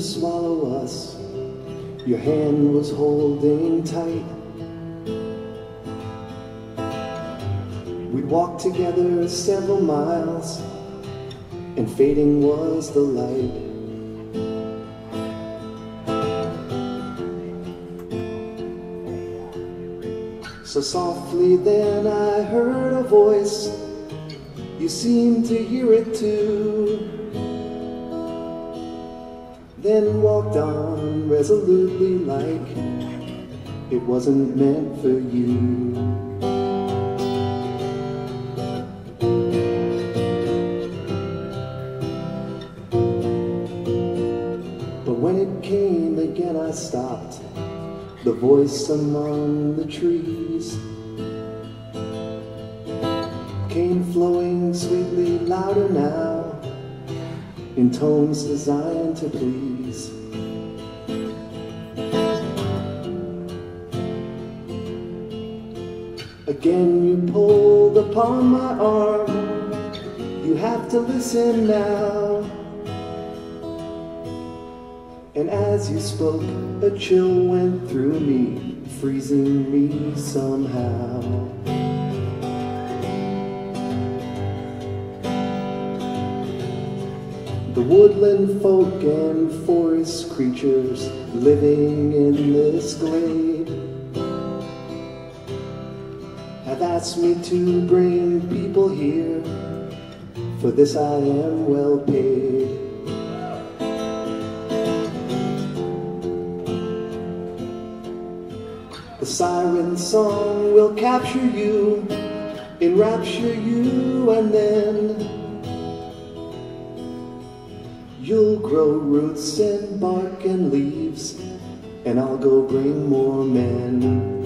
swallow us. Your hand was holding tight. We walked together several miles, and fading was the light. So softly then I heard a voice, you seemed to hear it too. Then walked on resolutely like it wasn't meant for you. But when it came again, I stopped. The voice among the trees came flowing sweetly louder now in tones designed to please. Again, you pulled upon my arm. You have to listen now. And as you spoke, a chill went through me, freezing me somehow. The woodland folk and forest creatures living in this glade have asked me to bring people here. For this I am well paid. The siren song will capture you, enrapture you, and then you'll grow roots and bark and leaves, and I'll go bring more men.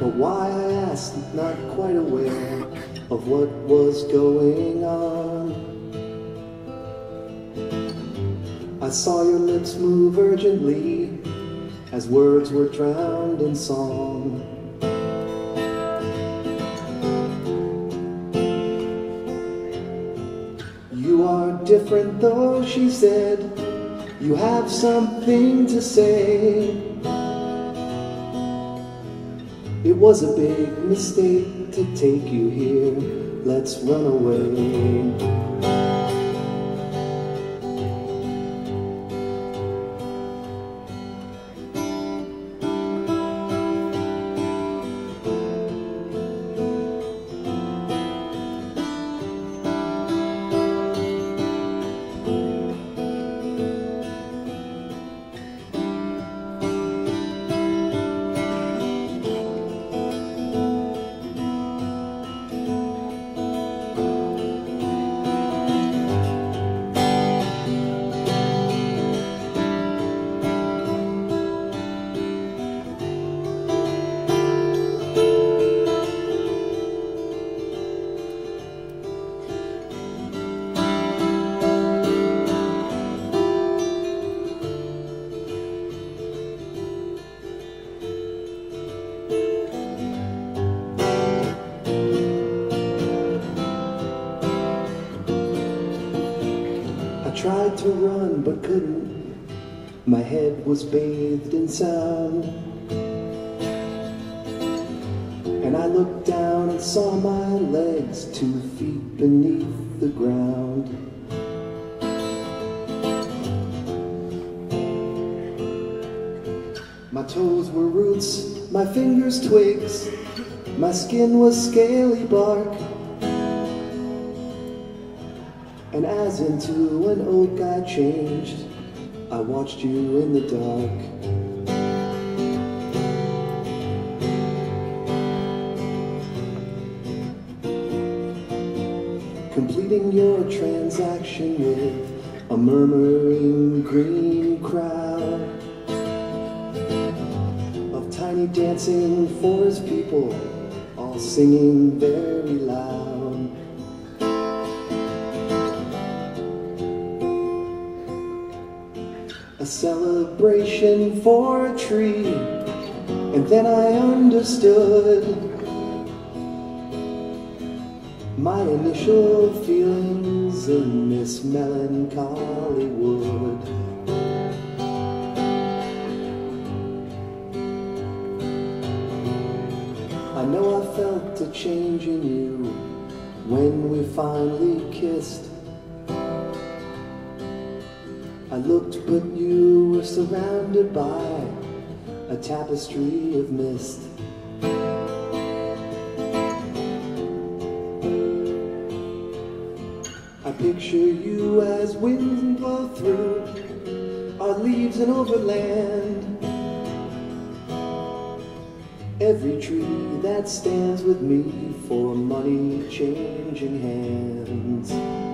But why I asked, not quite aware of what was going on. I saw your lips move urgently as words were drowned in song. You are different though, she said. You have something to say. It was a big mistake to take you here. Let's run away. To run but couldn't. My head was bathed in sound. And I looked down and saw my legs two feet beneath the ground. My toes were roots, my fingers twigs, my skin was scaly bark. And as into an oak I changed, I watched you in the dark. Completing your transaction with a murmuring green crowd of tiny dancing forest people, all singing very loud. Celebration for a tree And then I understood my initial feelings in this melancholy wood. I know I felt a change in you when we finally kissed. Looked, but you were surrounded by a tapestry of mist. I picture you as winds blow through our leaves in overland. Every tree that stands with me for money changing hands.